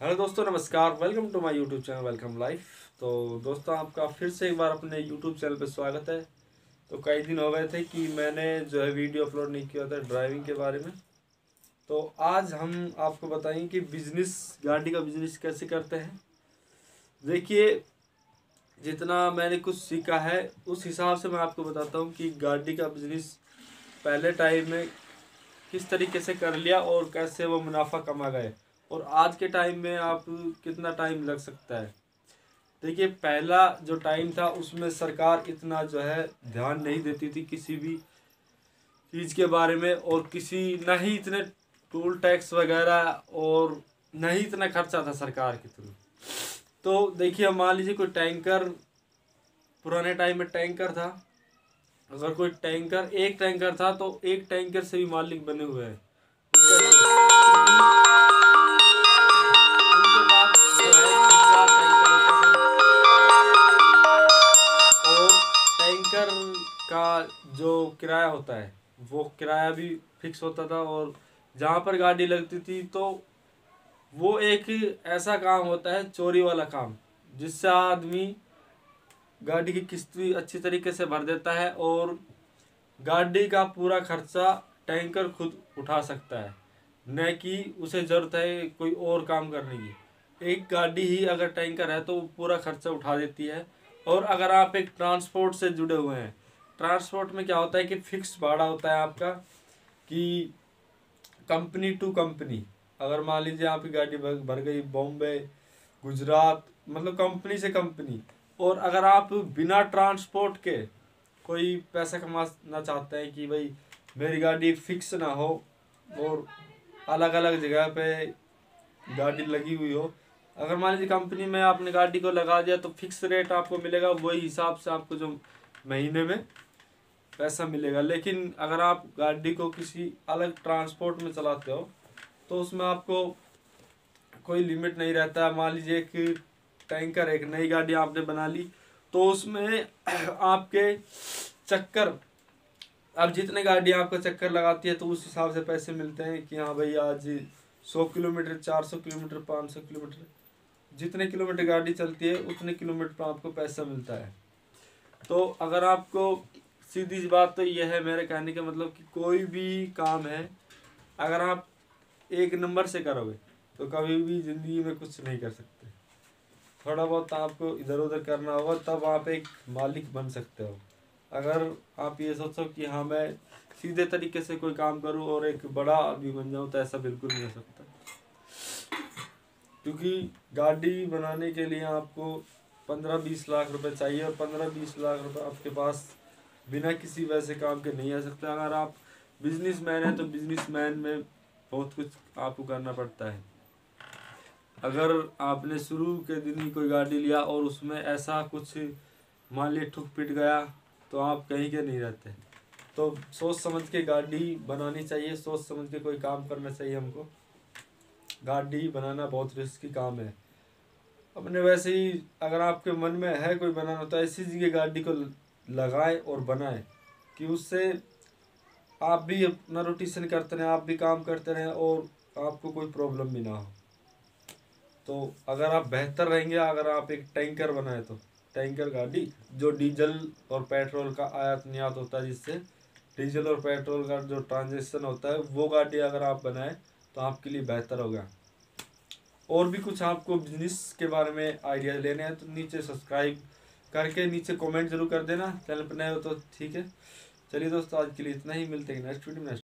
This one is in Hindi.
हेलो दोस्तों, नमस्कार। Welcome to my YouTube channel welcome life तो दोस्तों, आपका फिर से एक बार अपने यूट्यूब चैनल पर स्वागत है। तो कई दिन हो गए थे कि मैंने जो है वीडियो अपलोड नहीं किया था ड्राइविंग के बारे में। तो आज हम आपको बताएँगे कि बिज़नेस गाड़ी का बिज़नेस कैसे करते हैं। देखिए, जितना मैंने कुछ सीखा है, उस हिसाब से मैं आपको बताता हूँ कि गाड़ी का बिज़नेस पहले टाइम में किस तरीके से कर लिया और कैसे वो मुनाफा कमा गए। और आज के टाइम में आप कितना टाइम लग सकता है? देखिए, पहला जो टाइम था, उसमें सरकार इतना जो है ध्यान नहीं देती थी किसी भी चीज़ के बारे में और किसी, न ही इतने टोल टैक्स वगैरह और न ही इतना खर्चा था सरकार के थ्रू। तो देखिए मान लीजिए कोई टैंकर पुराने टाइम में टैंकर था। अगर कोई टैंकर एक टैंकर था तो एक टैंकर से भी मालिक बने हुए हैं। किराया होता है। वो किराया भी फिक्स होता था और जहाँ पर गाड़ी लगती थी तो वो एक ऐसा काम होता है, चोरी वाला काम, जिससे आदमी गाड़ी की किस्त भी अच्छी तरीके से भर देता है और गाड़ी का पूरा खर्चा टैंकर खुद उठा सकता है। न कि उसे ज़रूरत है कोई और काम करने की। एक गाड़ी ही अगर टैंकर है तो वो पूरा खर्चा उठा देती है और अगर आप एक ट्रांसपोर्ट से जुड़े हुए हैं ट्रांसपोर्ट में क्या होता है कि फिक्स भाड़ा होता है आपका कि कंपनी टू कंपनी। अगर मान लीजिए आपकी गाड़ी भर गई बॉम्बे, गुजरात मतलब कंपनी से कंपनी, और अगर आप बिना ट्रांसपोर्ट के कोई पैसा कमाना चाहते हैं कि भाई मेरी गाड़ी फिक्स ना हो, और अलग अलग जगह पे गाड़ी लगी हुई हो, अगर मान लीजिए कंपनी में आपने गाड़ी को लगा दिया तो फिक्स रेट आपको मिलेगा, वही हिसाब से आपको जो महीने में पैसा मिलेगा। लेकिन अगर आप गाड़ी को किसी अलग ट्रांसपोर्ट में चलाते हो तो उसमें आपको कोई लिमिट नहीं रहता। है मान लीजिए कि टैंकर, एक नई गाड़ी आपने बना ली तो उसमें आपके चक्कर अब जितने गाड़ी आपको चक्कर लगाती है तो उस हिसाब से पैसे मिलते हैं कि हाँ भाई, आज सौ किलोमीटर, चार सौ किलोमीटर, पाँच सौ किलोमीटर, जितने किलोमीटर गाड़ी चलती है, उतने किलोमीटर पर आपको पैसा मिलता है। तो अगर आपको सीधी सी बात तो यह है, मेरे कहने का मतलब कि कोई भी काम है, अगर आप एक नंबर से करोगे तो कभी भी ज़िंदगी में कुछ नहीं कर सकते। थोड़ा बहुत आपको इधर उधर करना होगा, तब आप एक मालिक बन सकते हो। अगर आप ये सोचो कि हाँ मैं सीधे तरीके से कोई काम करूँ और एक बड़ा आदमी बन जाऊँ तो ऐसा बिल्कुल नहीं हो सकता। क्योंकि गाड़ी बनाने के लिए आपको पंद्रह बीस लाख रुपए चाहिए, और पंद्रह बीस लाख रुपए आपके पास बिना किसी वैसे काम के नहीं आ सकता। अगर आप बिज़नेस मैन हैं तो बिज़नेस मैन में बहुत कुछ आपको करना पड़ता है। अगर आपने शुरू के दिन ही कोई गाड़ी लिया और उसमें ऐसा कुछ मान लिया ठुक पिट गया तो आप कहीं के नहीं रहते। तो सोच समझ के गाड़ी बनानी चाहिए। सोच समझ के कोई काम करना चाहिए हमको। गाड़ी बनाना बहुत रिस्की काम है। अपने वैसे ही अगर आपके मन में है कोई बनाना तो ऐसी जगह गाड़ी को लगाए और बनाए कि उससे आप भी अपना रोटेशन करते रहें, आप भी काम करते रहें और आपको कोई प्रॉब्लम भी ना हो। तो अगर आप बेहतर रहेंगे, अगर आप एक टैंकर बनाए तो। टैंकर गाड़ी जो डीजल और पेट्रोल का आयात निर्यात होता है, जिससे डीजल और पेट्रोल का जो ट्रांजेक्शन होता है, वो गाड़ी अगर आप बनाए तो आपके लिए बेहतर होगा। और भी कुछ आपको बिज़नेस के बारे में आइडिया लेने हैं तो नीचे सब्सक्राइब करके नीचे कमेंट ज़रूर कर देना। चैनल पर नए हो तो ठीक है। चलिए दोस्तों, आज के लिए इतना ही। मिलते हैं नेक्स्ट वीडियो में।